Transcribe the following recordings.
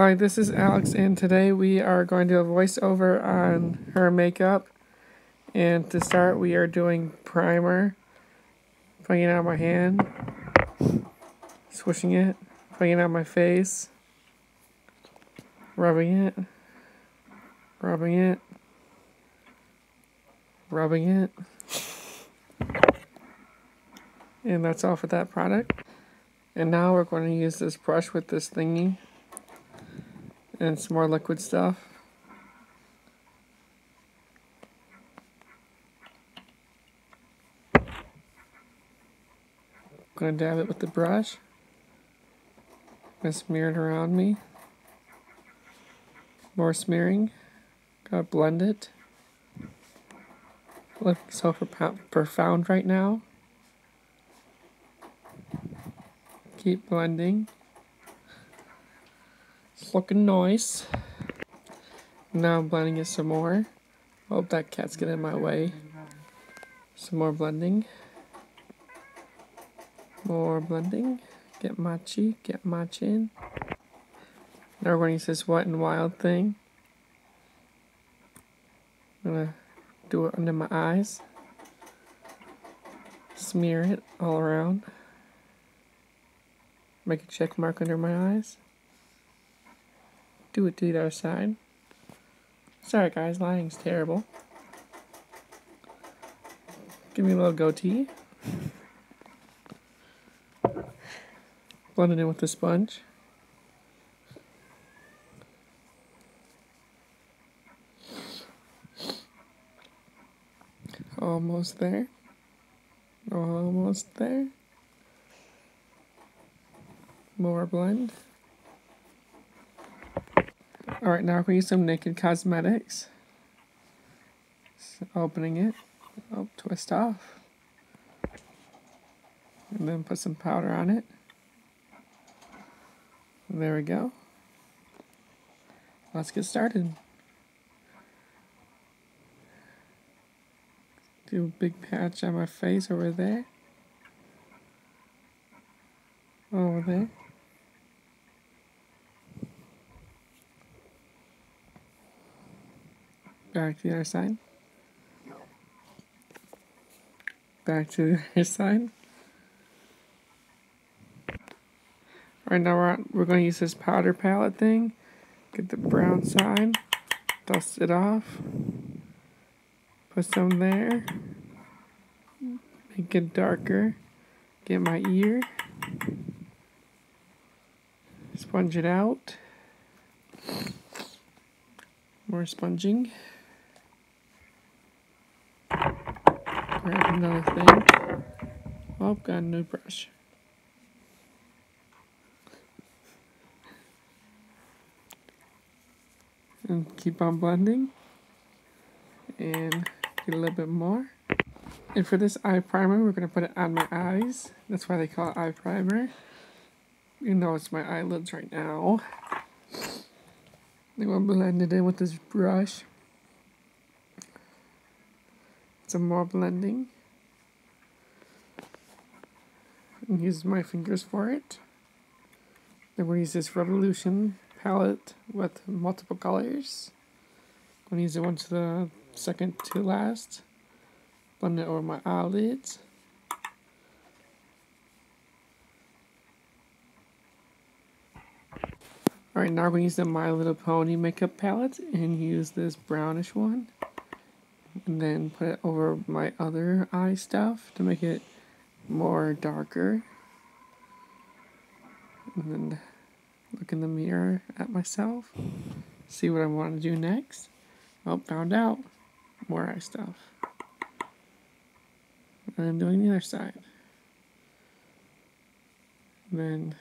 Hi, this is Alex, and today we are going to do a voiceover on her makeup. And to start, we are doing primer, putting it on my hand, swishing it, putting it on my face, rubbing it, rubbing it, rubbing it. And that's all for that product. And now we're going to use this brush with this thingy and some more liquid stuff. Gonna dab it with the brush. Gonna smear it around me. More smearing. Gotta blend it. Looking so profound right now. Keep blending. Looking nice. Now I'm blending it some more. Hope that cat's getting in my way. Some more blending. More blending. Get machi, get machi in. Now we're going to use this wet and wild thing. I'm going to do it under my eyes. Smear it all around. Make a check mark under my eyes do it to the other side. Sorry guys, lying's terrible. Give me a little goatee. Blend it in with the sponge. Almost there. Almost there. More blend. Alright, now to use some Naked Cosmetics. Just opening it. Oh, twist off. And then put some powder on it. There we go. Let's get started. Do a big patch on my face over there. Over there. Back to other side. Back to other side. Right now we're, we're going to use this powder palette thing. Get the brown side. Dust it off. Put some there. Make it darker. Get my ear. Sponge it out. More sponging. Another thing. Oh, got a new brush. And keep on blending. And get a little bit more. And for this eye primer, we're going to put it on my eyes. That's why they call it eye primer. Even though it's my eyelids right now. I'm going to blend it in with this brush some more blending. And use my fingers for it. Then we're going to use this Revolution palette with multiple colors. I'm going to use it one to the second to last. Blend it over my eyelids. Alright, now we're going to use the My Little Pony makeup palette and use this brownish one and then put it over my other eye stuff to make it more darker. And then look in the mirror at myself, see what I want to do next. Oh, found out. More eye stuff. And I'm doing the other side. And then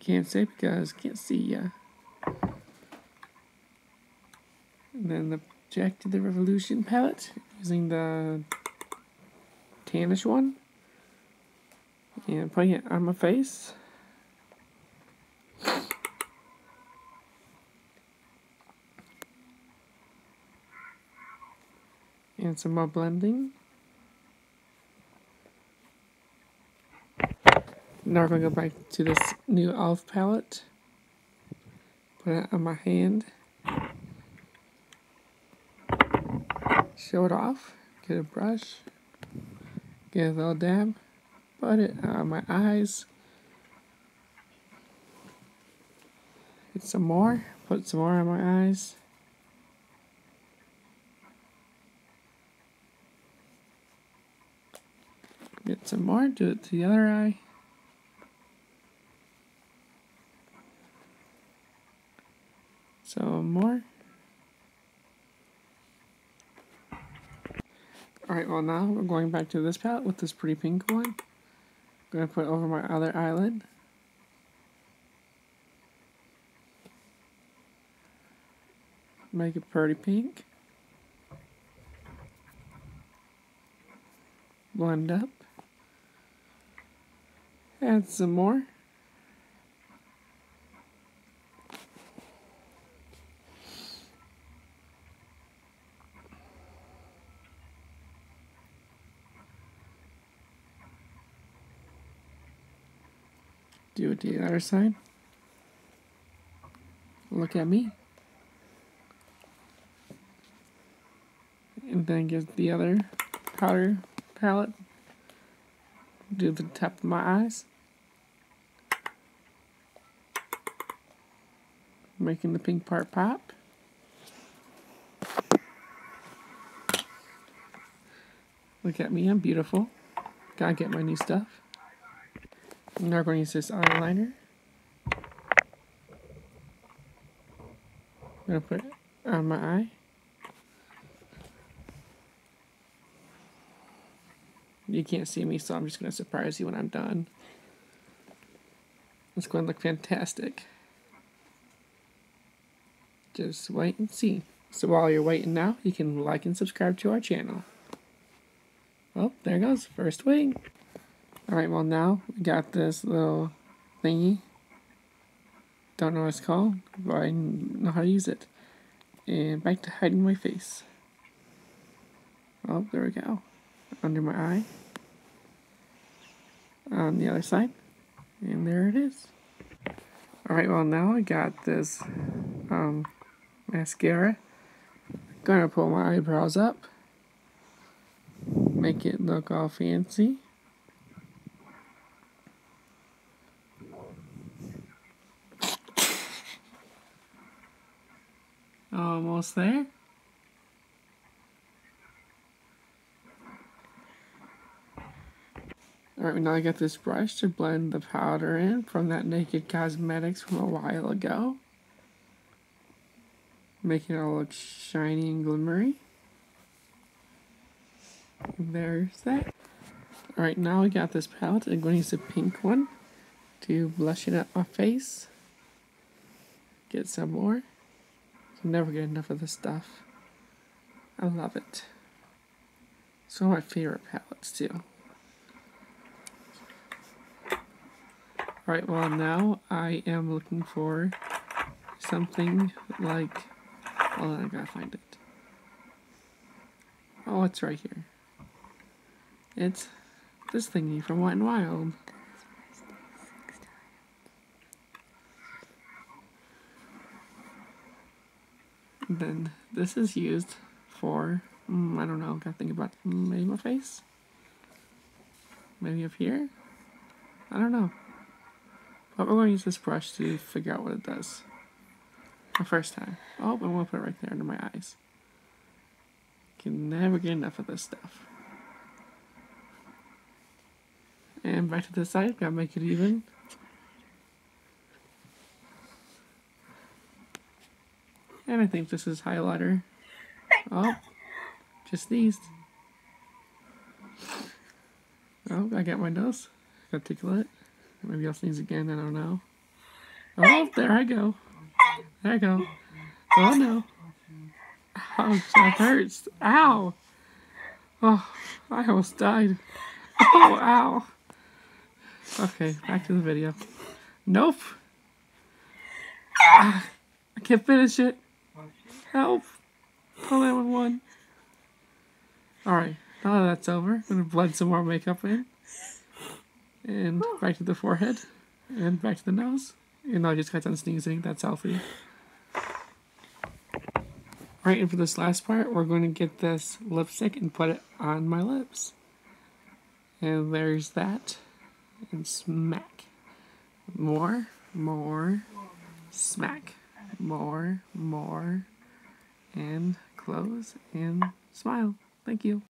can't say because can't see ya. And then the Jack to the Revolution palette using the tannish one and putting it on my face. And some more blending. Now we're going to go back to this new e.l.f. palette Put it on my hand. Show it off. Get a brush. Get a little dab. Put it on my eyes. Get some more. Put some more on my eyes. Get some more. Do it to the other eye. Some more. Alright, well now we're going back to this palette with this pretty pink one. I'm going to put over my other eyelid. Make it pretty pink. Blend up. Add some more. Do it the other side. Look at me. And then get the other powder palette. Do the top of my eyes. Making the pink part pop. Look at me, I'm beautiful. Gotta get my new stuff. I'm now going to use this eyeliner. I'm going to put it on my eye. You can't see me, so I'm just going to surprise you when I'm done. It's going to look fantastic. Just wait and see. So while you're waiting now, you can like and subscribe to our channel. Well, there goes, first wing. Alright, well now we got this little thingy. Don't know what it's called, but I know how to use it. And back to hiding my face. Oh, there we go. Under my eye. On the other side. And there it is. Alright, well now I got this um, mascara. Gonna pull my eyebrows up. Make it look all fancy. Almost there. Alright, now I got this brush to blend the powder in from that Naked Cosmetics from a while ago. Making it all look shiny and glimmery. There's that. Alright, now I got this palette. I'm going to use a pink one to blush it up my face. Get some more. Can never get enough of this stuff. I love it. It's one of my favorite palettes too. Alright, well now I am looking for something like... On, I gotta find it. Oh, it's right here. It's this thingy from Wet n Wild. Then this is used for, mm, I don't know, gotta think about maybe my face? Maybe up here? I don't know. But we're going to use this brush to figure out what it does. The first time. Oh, going to put it right there under my eyes. Can never get enough of this stuff. And back to the side, gotta make it even. And I think this is highlighter. Oh, just these. Oh, I got my tickle it. Maybe I'll sneeze again, I don't know. Oh, there I go. There I go. Oh no. Oh, that hurts. Ow. Oh, I almost died. Oh, ow. Okay, back to the video. Nope. Ah, I can't finish it. Help! Call 911. Alright, now that that's over, I'm gonna blend some more makeup in. And back to the forehead. And back to the nose. And now I just got done sneezing, that's healthy. Alright, and for this last part, we're going to get this lipstick and put it on my lips. And there's that. And smack. More, more, smack. More, more, and close and smile. Thank you.